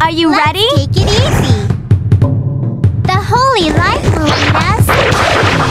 Are you Let's ready? Take it easy. The holy light will lead us.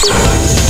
Thank